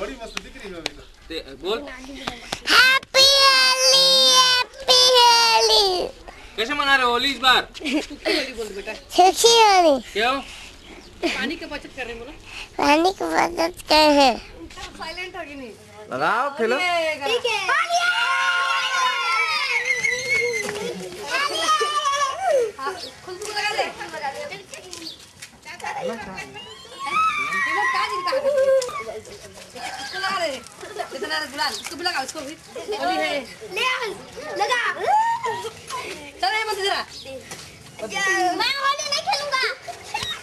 ते- बोल। Happy Holi happy Holi कैसे मना रहे हो होली इस बार? सुखी होली क्यों? पानी की बचत कर रहे हैं बोलो। पानी की मदद कर है। साइलेंट हो गई नहीं। लगाओ खेलो। ठीक है। खुशबू लगा दे रिमोट कहाँ जी कहाँ है? इसको लगा दे गुलाल इसको भी लगा उसको भी होली है ले लगा चल ये मत जरा मैं होली नहीं खेलूँगा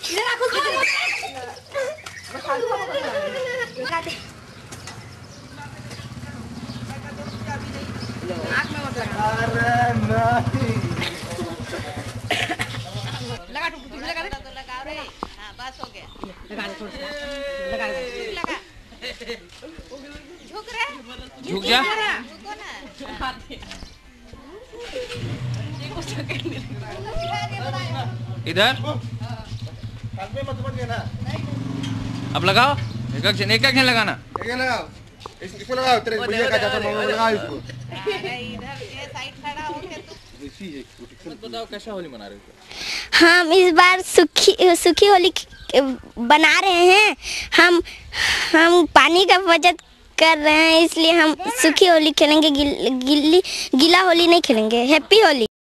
जरा खुशबू लगा दे आँख में मत लगा लगा तू तू लगा तो लगाओ रे हाँ बस हो गया लगा सा लगा लगा झुक रहे झुक जा झुको ना। इधर। अब लगाओ। एक एक एक एक लगाना। लगाओ। इसको लगाओ तेरे भैया का चाचा मामा लगाओ इसको। इधर ये साइड खड़ा हो के बताओ कैसा होली मना रहे हो? हम इस बार सुखी सुखी होली बना रहे हैं। हम हम पानी का बचत कर रहे हैं इसलिए हम सुखी होली खेलेंगे गिल, गिल्ली गीला होली नहीं खेलेंगे हैप्पी होली।